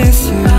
miss you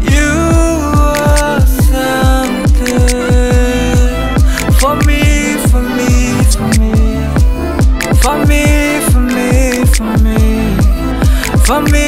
You are something For me, for me, for me. For me, for me, for me. For me